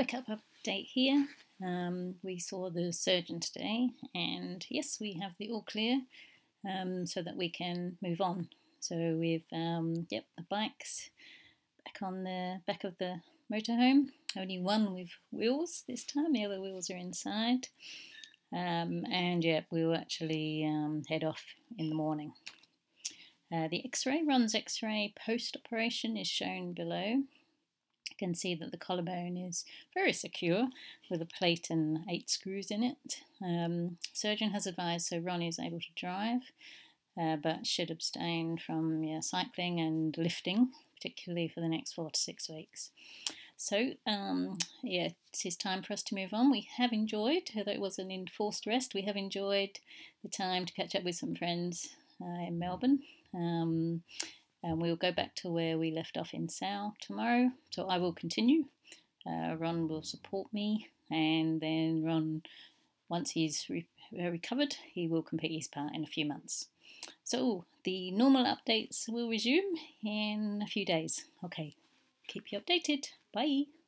quick up update here. Um, we saw the surgeon today, and yes, we have the all clear um, so that we can move on. So we've, um, yep, the bikes back on the back of the motorhome. Only one with wheels this time, the other wheels are inside. Um, and yeah, we will actually um, head off in the morning. Uh, the x-ray, Ron's x-ray post-operation is shown below. Can see that the collarbone is very secure with a plate and eight screws in it. Um, surgeon has advised so Ron is able to drive, uh, but should abstain from yeah, cycling and lifting, particularly for the next four to six weeks. So, um, yeah, it is time for us to move on. We have enjoyed, although it was an enforced rest, we have enjoyed the time to catch up with some friends uh, in Melbourne. Um, and we'll go back to where we left off in Sal tomorrow. So I will continue. Uh, Ron will support me, and then Ron, once he's re recovered, he will complete his part in a few months. So the normal updates will resume in a few days. Okay, keep you updated. Bye.